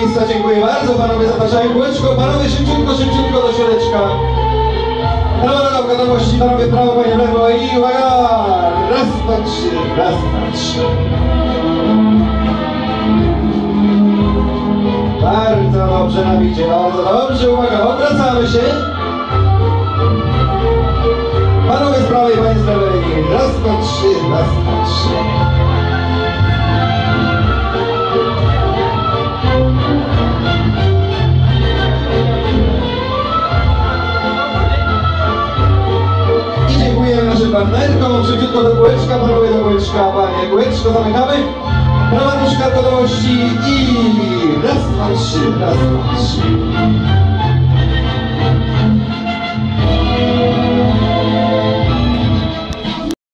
miejsca, dziękuję bardzo. Panowie zapraszają kółeczko, panowie szybciutko, szybciutko do środeczka. Prawa na gotowości, panowie prawo, panie w lewo i uwaga! Raz, dwa, trzy, raz, dwa, trzy. Bardzo dobrze nabicie, bardzo dobrze, uwaga, obracamy się. Panowie z prawej, panie z lewej. Raz, dwa, trzy, raz, dwa, trzy. Partnerkom. Szybciutko do kółeczka, panowie do kółeczka, panie kółeczko, zamykamy. Prawa nóżka gotowości i raz, dwa, trzy, raz, dwa, trzy.